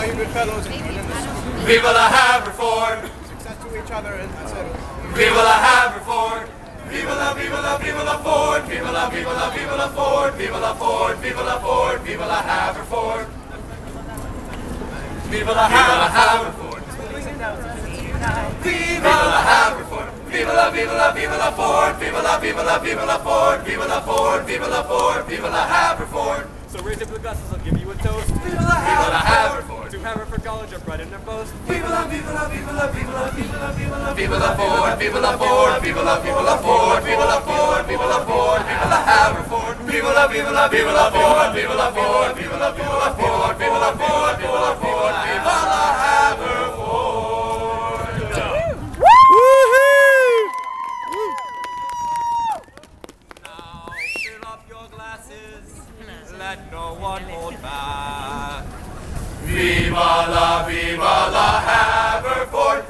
all you good fellows in, in the school. Viva la Haverford! Success to each other and etc. Viva la Haverford! Viva la, viva la, viva la Ford! Viva la, viva la, viva la Ford! Viva la Ford! Viva la Ford! Viva la Haverford! Viva la Haverford! Viva la Haverford! Viva la, viva la, viva la Ford! Viva la, viva la, viva la Ford! Viva la Ford! Viva la Ford! Viva la Haverford! So raise up the glasses, I'll give you a toast. Viva la Haverford! To Haverford College, our pride and our boast. Viva la, viva la, viva la, viva la, viva la, viva la, viva la Ford! Viva la Ford! Viva la, viva la Ford! Viva la Ford! Viva la Ford! Viva la Haverford! Viva la, viva la, viva la Ford! Viva la Ford! Viva la, viva la Ford! Viva la Ford! Viva la Ford! Viva la Haverford! Now fill up your glasses, let no one hold back. Viva la, viva la Haverford!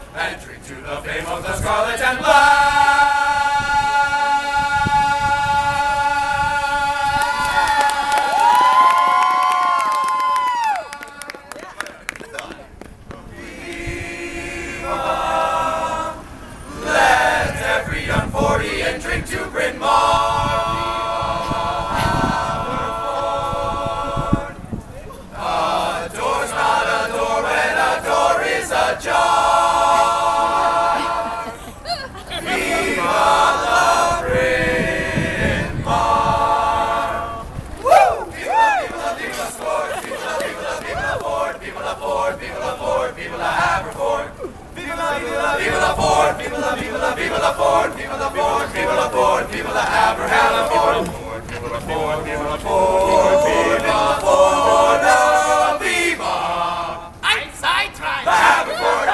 Drink to the fame of the scarlet and black! Viva la, viva la, viva la Ford. Viva la, viva la, viva la Ford. Viva la Ford, viva la Ford, viva la Haver, Haverford. Viva la Ford, viva la Ford, viva la Ford, ah, viva. Einzeit La Haverford.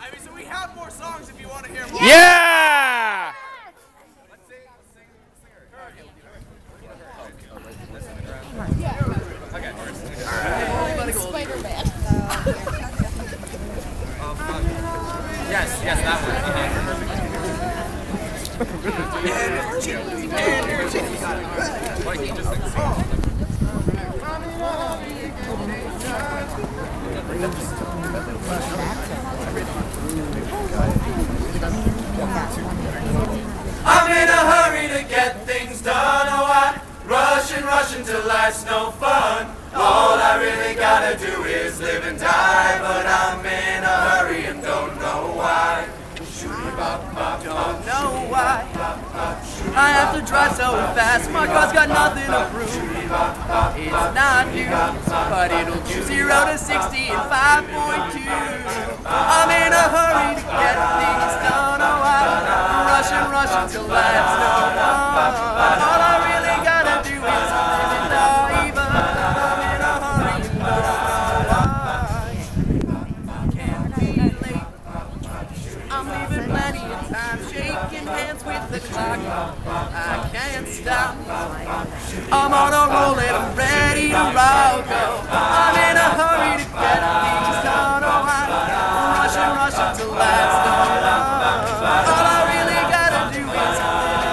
I mean, so we have more songs if you want to hear more. Yeah! Yes, yes, that one. Uh-huh. I'm in a hurry to get things done. Oh, I rush and rush until life's no fun. All I really gotta do is live and die, I have to drive so fast. My car's got nothing to prove. It's not new, but it'll do zero to sixty in five point two. I'm in a hurry to get things done. Oh, I rush and rush until life's no can't stop. I'm on a roll and I'm ready to roll. Go. I'm in a hurry to get things done. Oh, I rush and rush until life's done. All I really gotta do is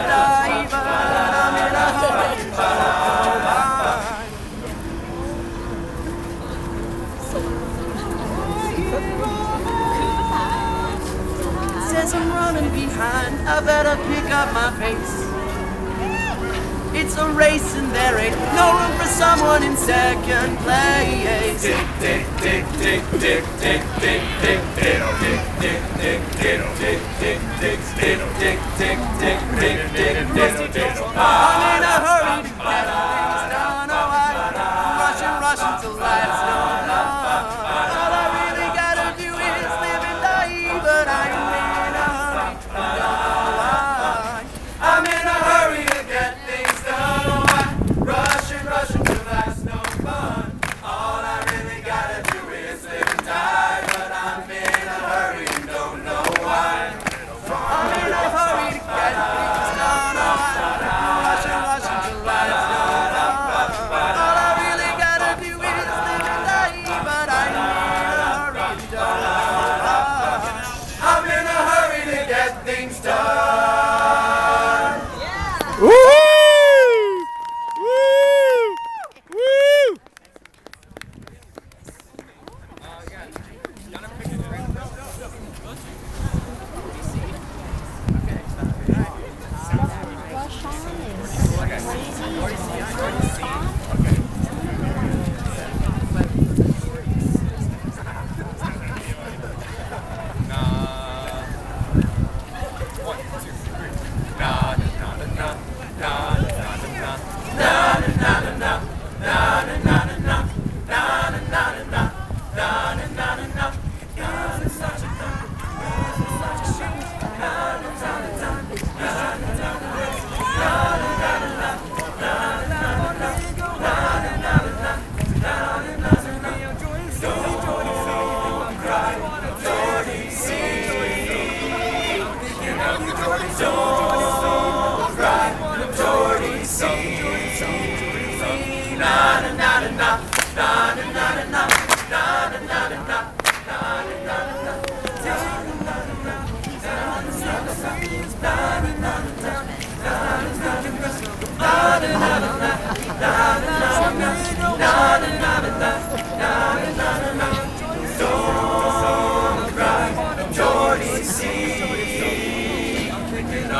die, but I'm in a hurry don't. Says I'm running behind, I better pick up my pace. It's a race and there ain't no room for someone in second place. In a hurry to get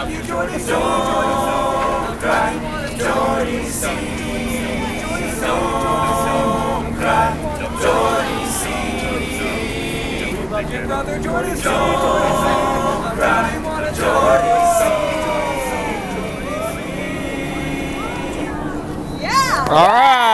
love you, Jordy Don't cry, Jordy Sea. Don't cry, Jordy Like your brother Jordy Don't cry, Jordy Yeah. All right.